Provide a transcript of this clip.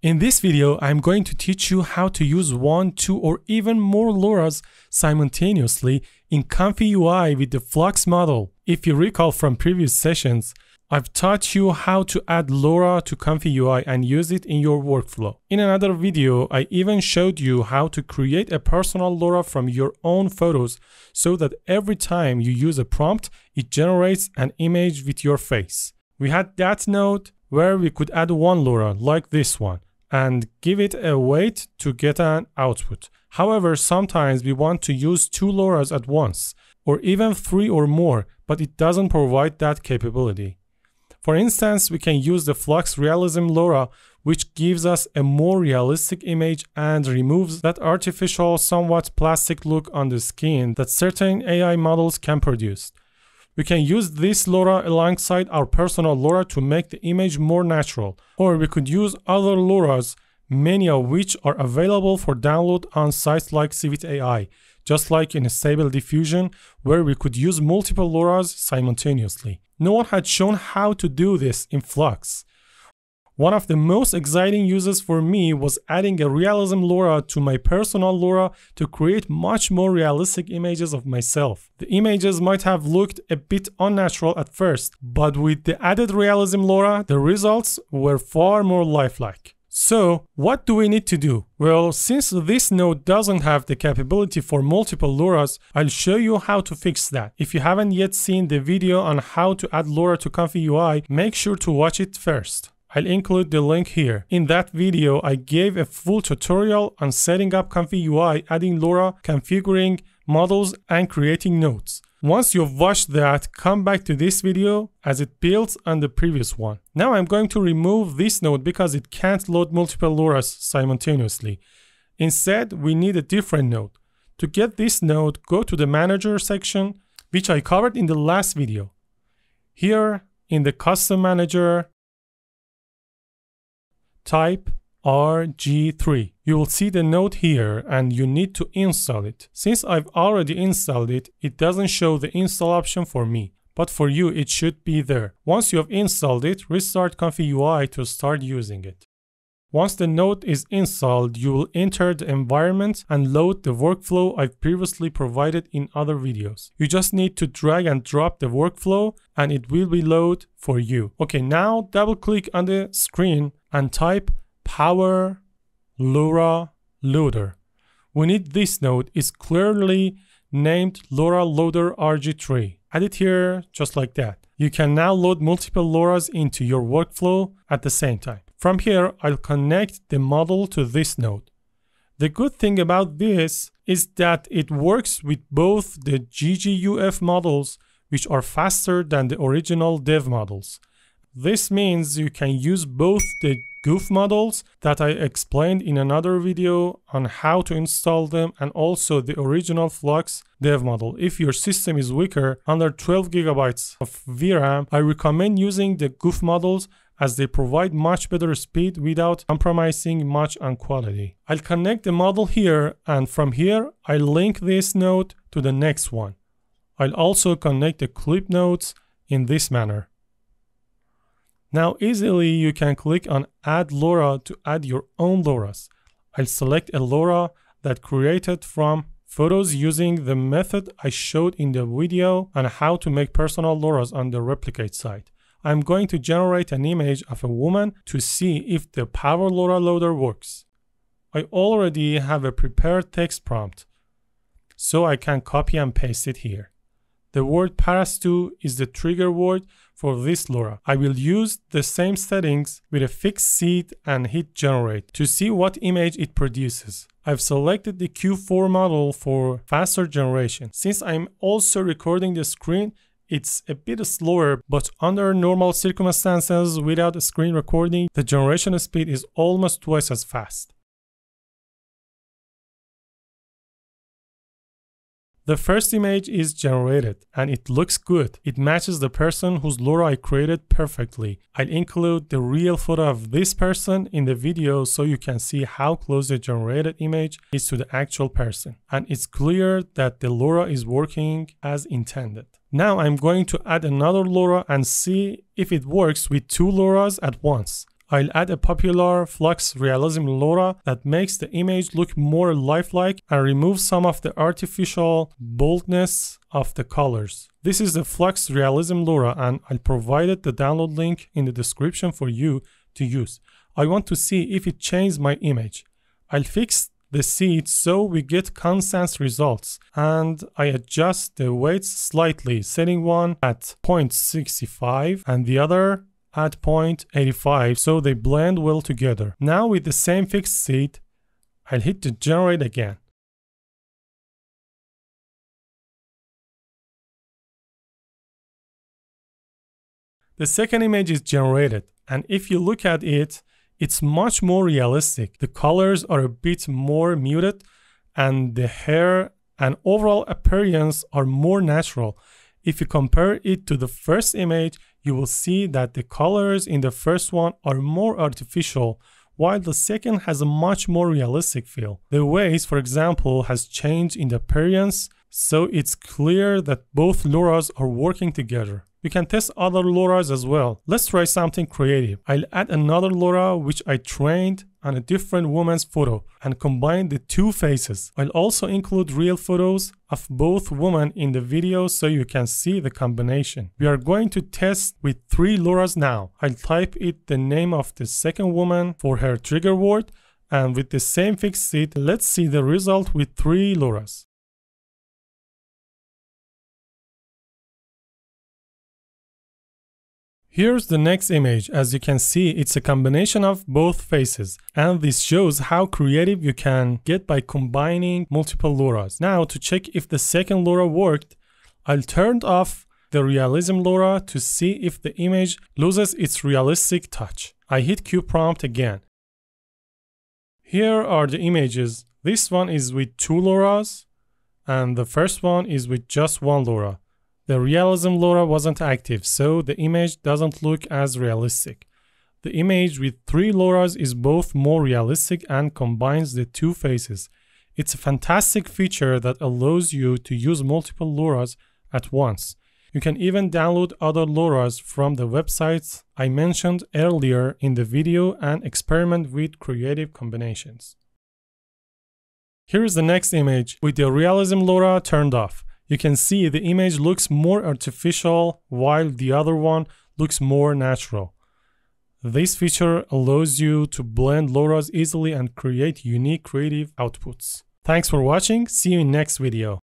In this video, I'm going to teach you how to use one, two, or even more LoRa's simultaneously in Comfy UI with the Flux model. If you recall from previous sessions, I've taught you how to add LoRa to Comfy UI and use it in your workflow. In another video, I even showed you how to create a personal LoRa from your own photos so that every time you use a prompt, it generates an image with your face. We had that node where we could add one LoRa like this one and give it a weight to get an output. However, sometimes we want to use two LoRa's at once or even three or more, but it doesn't provide that capability. For instance, we can use the Flux Realism LoRa, which gives us a more realistic image and removes that artificial, somewhat plastic look on the skin that certain AI models can produce. We can use this LoRa alongside our personal LoRa to make the image more natural, or we could use other LoRa's, many of which are available for download on sites like Civit AI, just like in a Stable Diffusion, where we could use multiple LoRa's simultaneously. No one had shown how to do this in Flux. One of the most exciting uses for me was adding a realism LoRa to my personal LoRa to create much more realistic images of myself. The images might have looked a bit unnatural at first, but with the added realism LoRa, the results were far more lifelike. So what do we need to do? Well, since this node doesn't have the capability for multiple LoRa's, I'll show you how to fix that. If you haven't yet seen the video on how to add LoRa to Comfy UI, make sure to watch it first. I'll include the link here. In that video, I gave a full tutorial on setting up Comfy UI, adding LoRa, configuring models, and creating nodes. Once you've watched that, come back to this video as it builds on the previous one. Now I'm going to remove this node because it can't load multiple LoRa's simultaneously. Instead, we need a different node. To get this node, go to the manager section, which I covered in the last video. Here in the custom manager, type RG3. You will see the node here and you need to install it. Since I've already installed it, it doesn't show the install option for me, but for you it should be there. Once you have installed it, restart Comfy UI to start using it. Once the node is installed, you will enter the environment and load the workflow I've previously provided in other videos. You just need to drag and drop the workflow and it will be load for you. Okay, now double click on the screen and type power LoRa loader. We need this node is clearly named LoRa loader RG3. Add it here just like that. You can now load multiple LoRa's into your workflow at the same time. From here, I'll connect the model to this node. The good thing about this is that it works with both the GGUF models, which are faster than the original dev models. This means you can use both the goof models that I explained in another video on how to install them and also the original Flux dev model. If your system is weaker, under 12 gigabytes of VRAM, I recommend using the goof models as they provide much better speed without compromising much on quality. I'll connect the model here and from here I'll link this node to the next one. I'll also connect the clip nodes in this manner. Now easily you can click on add LoRa to add your own LoRa's. I'll select a LoRa that created from photos using the method I showed in the video on how to make personal LoRa's on the replicate site. I'm going to generate an image of a woman to see if the Power LoRa loader works. I already have a prepared text prompt, so I can copy and paste it here. The word Parastu is the trigger word for this LoRa. I will use the same settings with a fixed seed and hit generate to see what image it produces. I've selected the Q4 model for faster generation. Since I'm also recording the screen, it's a bit slower, but under normal circumstances without screen recording, the generation speed is almost twice as fast. The first image is generated and it looks good. It matches the person whose LoRa I created perfectly. I'll include the real photo of this person in the video so you can see how close the generated image is to the actual person. And it's clear that the LoRa is working as intended. Now I'm going to add another LoRa and see if it works with two LoRa's at once. I'll add a popular Flux Realism LoRa that makes the image look more lifelike and remove some of the artificial boldness of the colors. This is the Flux Realism LoRa and I'll provide the download link in the description for you to use. I want to see if it changes my image. I'll fix the seed so we get constant results and I adjust the weights slightly setting one at 0.65 and the other at 0.85 so they blend well together. Now with the same fixed seed I'll hit the generate again. The second image is generated and if you look at it it's much more realistic. The colors are a bit more muted and the hair and overall appearance are more natural. If you compare it to the first image, you will see that the colors in the first one are more artificial, while the second has a much more realistic feel. The waist, for example, has changed in the appearance, so it's clear that both LoRa's are working together. We can test other LoRa's as well. Let's try something creative. I'll add another LoRa which I trained on a different woman's photo and combine the two faces. I'll also include real photos of both women in the video so you can see the combination. We are going to test with three LoRa's now. I'll type it the name of the second woman for her trigger word and with the same fixed seed, let's see the result with three LoRa's. Here's the next image. As you can see, it's a combination of both faces. And this shows how creative you can get by combining multiple LoRa's. Now, to check if the second LoRa worked, I'll turn off the realism LoRa to see if the image loses its realistic touch. I hit Queue prompt again. Here are the images. This one is with two LoRa's and the first one is with just one LoRa. The realism LoRa wasn't active, so the image doesn't look as realistic. The image with three LoRa's is both more realistic and combines the two faces. It's a fantastic feature that allows you to use multiple LoRa's at once. You can even download other LoRa's from the websites I mentioned earlier in the video and experiment with creative combinations. Here is the next image with the realism LoRa turned off you can see the image looks more artificial while the other one looks more natural. This feature allows you to blend LoRa's easily and create unique creative outputs. Thanks for watching, see you in next video.